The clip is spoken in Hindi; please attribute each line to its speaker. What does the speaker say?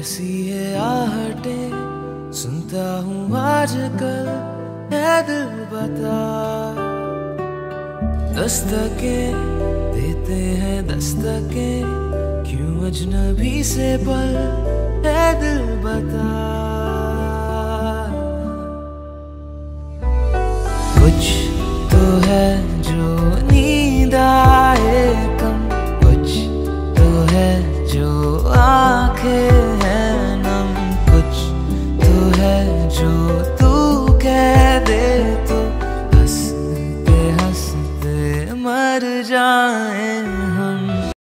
Speaker 1: कैसी है आहटे सुनता हूँ आजकल, है दिल बता। दस्तके देते हैं दस्तके, क्यों अजनबी से पल, है दिल बता। कुछ तो है जो नींद आए कम, कुछ तो है जो आँखें हैं है जो तू